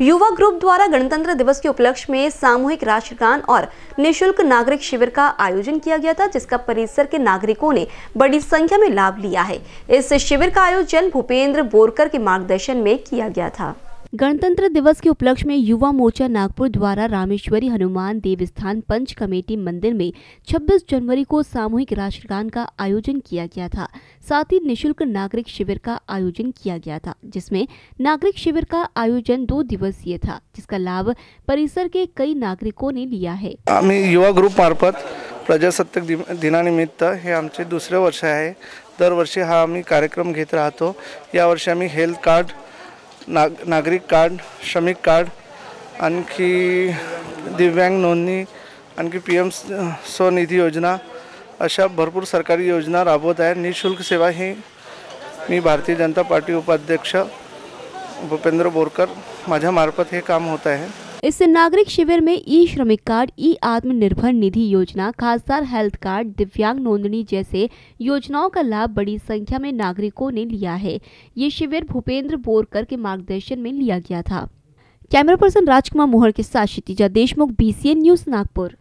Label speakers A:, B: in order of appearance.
A: युवा ग्रुप द्वारा गणतंत्र दिवस के उपलक्ष्य में सामूहिक राष्ट्रगान और निःशुल्क नागरिक शिविर का आयोजन किया गया था, जिसका परिसर के नागरिकों ने बड़ी संख्या में लाभ लिया है। इस शिविर का आयोजन भूपेंद्र बोरकर के मार्गदर्शन में किया गया था।
B: गणतंत्र दिवस के उपलक्ष्य में युवा मोर्चा नागपुर द्वारा रामेश्वरी हनुमान देवस्थान पंच कमेटी मंदिर में 26 जनवरी को सामूहिक राष्ट्रगान का आयोजन किया गया था। साथ ही निशुल्क नागरिक शिविर का आयोजन किया गया था, जिसमें नागरिक शिविर का आयोजन दो दिवसीय था, जिसका लाभ परिसर के कई नागरिकों ने लिया है।
C: युवा ग्रुप मार्फत प्रजासत्ताक दिनानिमित्त हे आमचे दुसरे वर्ष आहे. दरवर्षी हा आम्ही कार्यक्रम घेत राहतो. यावर्षी आम्ही हेल्थ कार्ड नाग, नागरिक कार्ड, श्रमिक कार्ड, आणखी दिव्यांग आणखी पी एम स्वनिधी योजना, अशा भरपूर सरकारी योजना राबवत आहे. निशुल्क सेवा ही मी भारतीय जनता पार्टी उपाध्यक्ष भूपेंद्र बोरकर मज़ा मार्फत हे काम होत आहे.
B: इस नागरिक शिविर में ई श्रमिक कार्ड, ई आत्मनिर्भर निधि योजना, खासदार हेल्थ कार्ड, दिव्यांग नोंदनी जैसे योजनाओं का लाभ बड़ी संख्या में नागरिकों ने लिया है। ये शिविर भूपेंद्र बोरकर के मार्गदर्शन में लिया गया था। कैमरा पर्सन राजकुमार मोहर के साथ क्षितिजा देशमुख बी न्यूज़ नागपुर।